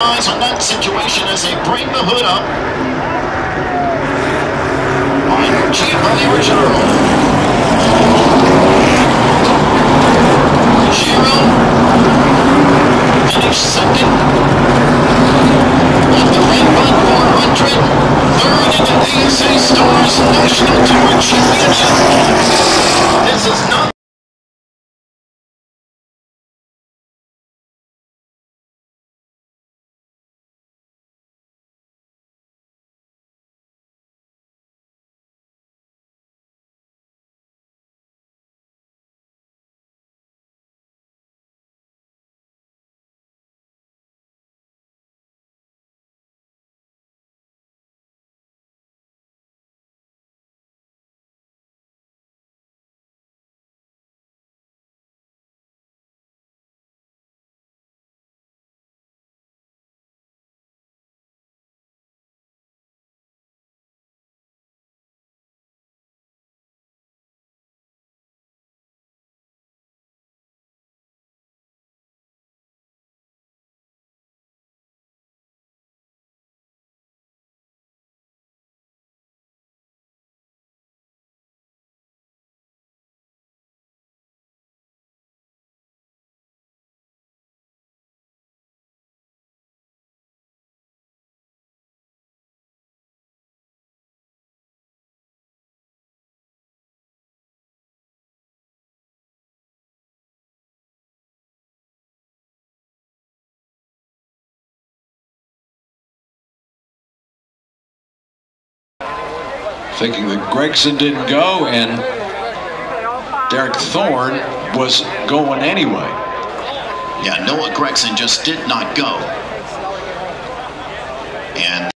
eyes on that situation as they bring the hood up. On Giovanni Ruggiero. Thinking that Gragson didn't go and Derek Thorn was going anyway. Yeah, Noah Gragson just did not go. And